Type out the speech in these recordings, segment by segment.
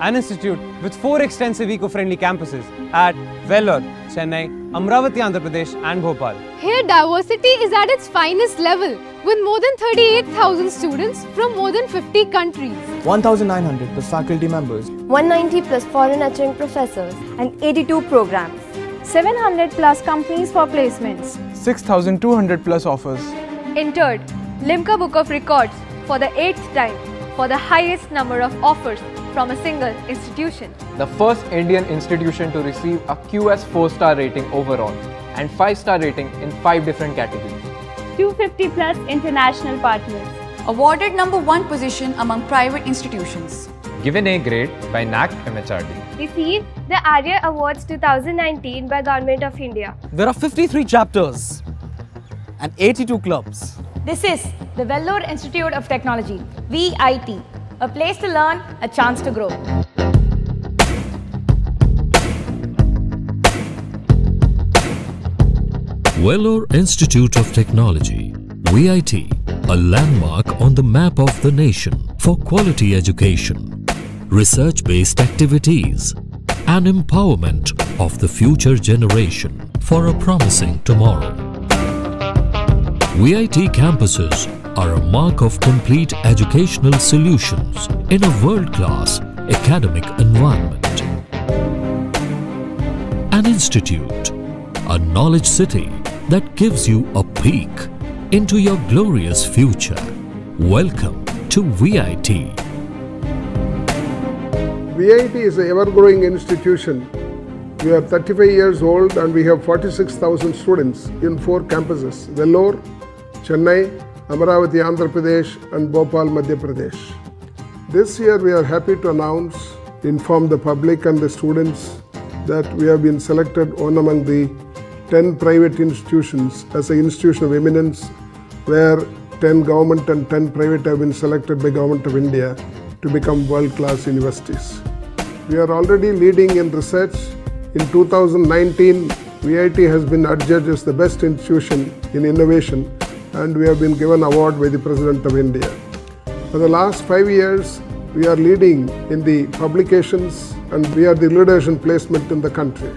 an institute with four extensive eco-friendly campuses at Vellore, Chennai, Amaravati, Andhra Pradesh and Bhopal. Here, diversity is at its finest level with more than 38,000 students from more than 50 countries. 1,900 plus faculty members. 190 plus foreign lecturing professors. and 82 programs. 700 plus companies for placements. 6,200 plus offers. Entered Limca Book of Records for the eighth time for the highest number of offers from a single institution. the first Indian institution to receive a QS 4-star rating overall and 5-star rating in 5 different categories. 250 plus international partners. Awarded number one position among private institutions. Given A grade by NAAC MHRD. Received the ARIIA Awards 2019 by Government of India. There are 53 chapters and 82 clubs. This is the Vellore Institute of Technology, VIT, a place to learn, a chance to grow. Vellore Institute of Technology, VIT, a landmark on the map of the nation for quality education, research based activities, and empowerment of the future generation for a promising tomorrow. VIT campuses are a mark of complete educational solutions in a world class academic environment. An institute, a knowledge city that gives you a peek into your glorious future. Welcome to VIT. VIT is an ever-growing institution. We are 35 years old and we have 46,000 students in four campuses, Vellore, Chennai, Amaravati, Andhra Pradesh and Bhopal, Madhya Pradesh. This year we are happy to announce, inform the public and the students that we have been selected one among the 10 private institutions as an institution of eminence where 10 government and 10 private have been selected by Government of India to become world-class universities. We are already leading in research. In 2019, VIT has been adjudged as the best institution in innovation and we have been given award by the President of India. For the last five years, we are leading in the publications and we are the leaders in placement in the country.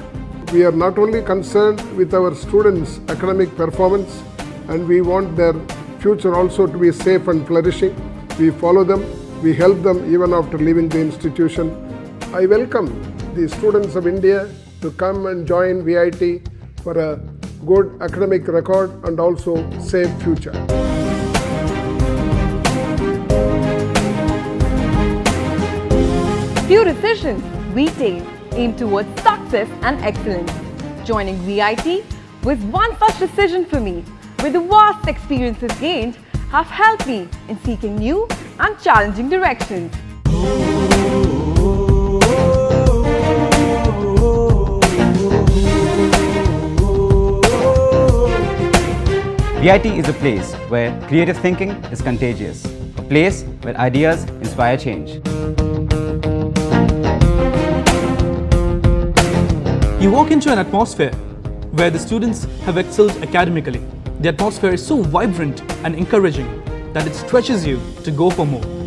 We are not only concerned with our students' academic performance and we want their future also to be safe and flourishing. We follow them, we help them even after leaving the institution. I welcome the students of India to come and join VIT for a good academic record and also safe future. Few decisions we take aim towards success and excellence. Joining VIT was one such decision for me, where the vast experiences gained have helped me in seeking new and challenging directions. VIT is a place where creative thinking is contagious, a place where ideas inspire change. You walk into an atmosphere where the students have excelled academically. The atmosphere is so vibrant and encouraging that it stretches you to go for more.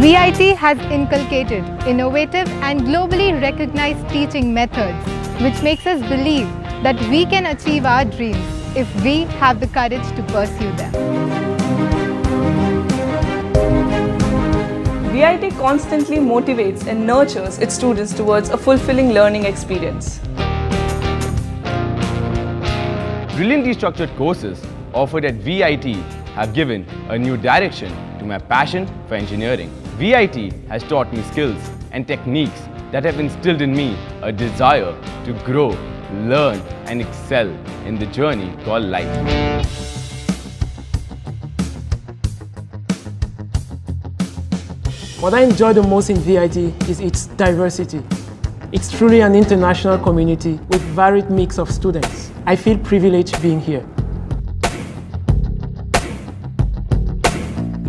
VIT has inculcated innovative and globally recognized teaching methods, which makes us believe that we can achieve our dreams if we have the courage to pursue them. VIT constantly motivates and nurtures its students towards a fulfilling learning experience. Brilliantly structured courses offered at VIT have given a new direction to my passion for engineering. VIT has taught me skills and techniques that have instilled in me a desire to grow, learn and excel in the journey called life. What I enjoy the most in VIT is its diversity. It's truly an international community with varied mix of students. I feel privileged being here.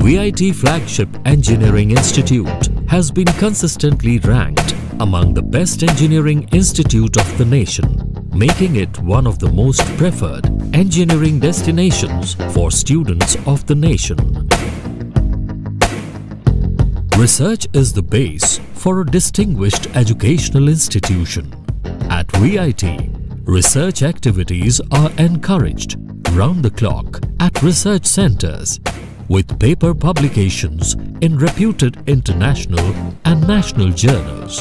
VIT Flagship Engineering Institute has been consistently ranked among the best engineering institute of the nation, making it one of the most preferred engineering destinations for students of the nation. Research is the base for a distinguished educational institution. At VIT, research activities are encouraged round the clock at research centers with paper publications in reputed international and national journals.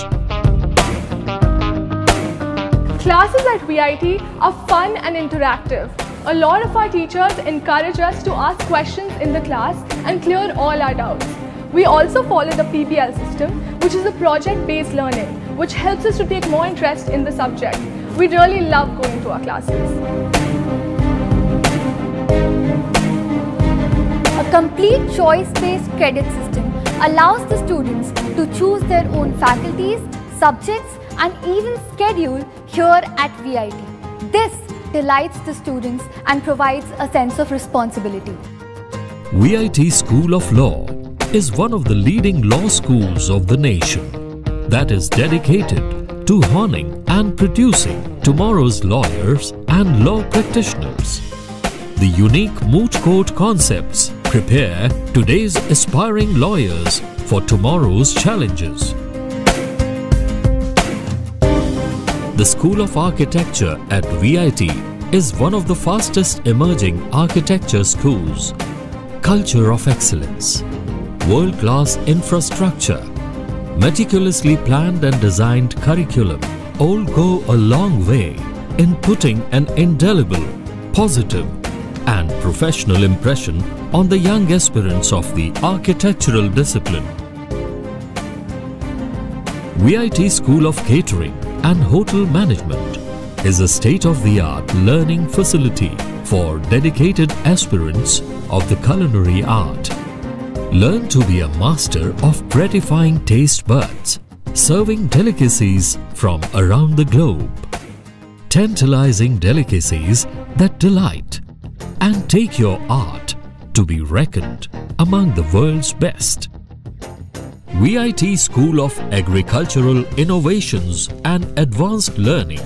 Classes at VIT are fun and interactive. A lot of our teachers encourage us to ask questions in the class and clear all our doubts. We also follow the PBL system, which is a project-based learning, which helps us to take more interest in the subject. We really love going to our classes. Complete choice-based credit system allows the students to choose their own faculties, subjects and even schedule here at VIT. This delights the students and provides a sense of responsibility. VIT School of Law is one of the leading law schools of the nation that is dedicated to honing and producing tomorrow's lawyers and law practitioners. The unique moot court concepts prepare today's aspiring lawyers for tomorrow's challenges. The School of Architecture at VIT is one of the fastest emerging architecture schools. Culture of excellence, world-class infrastructure, meticulously planned and designed curriculum all go a long way in putting an indelible, positive and professional impression on the young aspirants of the architectural discipline. VIT School of Catering and Hotel Management is a state-of-the-art learning facility for dedicated aspirants of the culinary art. Learn to be a master of gratifying taste buds, serving delicacies from around the globe. Tantalizing delicacies that delight and take your art to be reckoned among the world's best. VIT School of Agricultural Innovations and Advanced Learning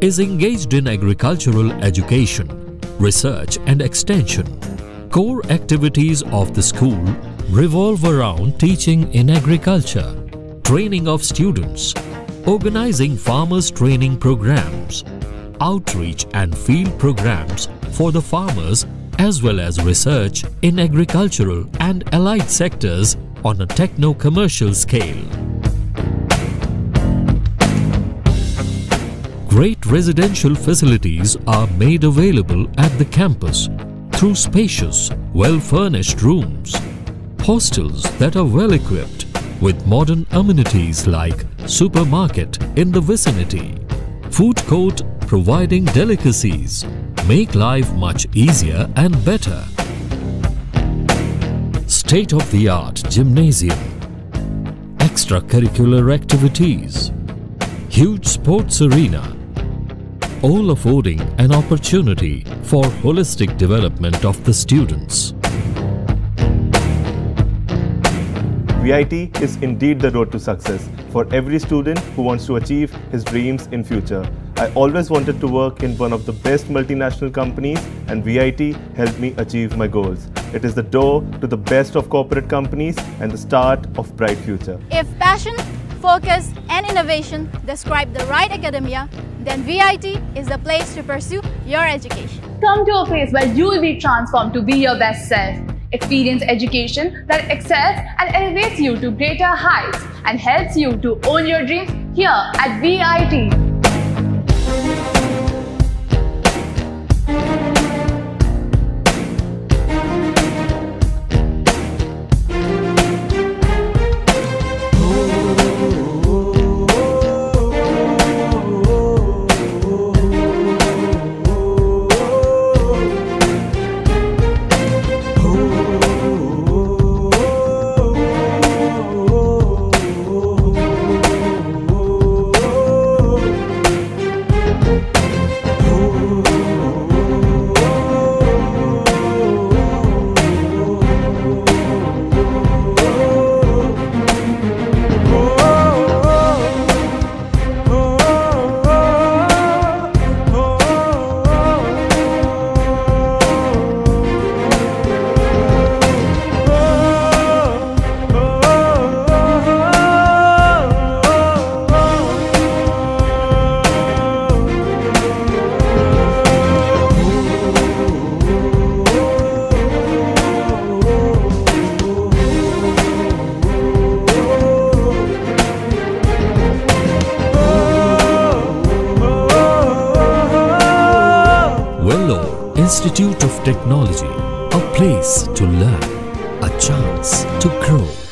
is engaged in agricultural education, research and extension. Core activities of the school revolve around teaching in agriculture, training of students, organizing farmers training programs, outreach and field programs for the farmers as well as research in agricultural and allied sectors on a techno-commercial scale. Great residential facilities are made available at the campus through spacious, well-furnished rooms, hostels that are well-equipped with modern amenities like supermarket in the vicinity, food court providing delicacies, make life much easier and better. State-of-the-art gymnasium, extracurricular activities, huge sports arena, all affording an opportunity for holistic development of the students. VIT is indeed the road to success for every student who wants to achieve his dreams in future. I always wanted to work in one of the best multinational companies and VIT helped me achieve my goals. It is the door to the best of corporate companies and the start of bright future. If passion, focus and innovation describe the right academia, then VIT is the place to pursue your education. Come to a place where you will be transformed to be your best self. Experience education that excels and elevates you to greater heights and helps you to own your dreams here at VIT. Institute of Technology, a place to learn, a chance to grow.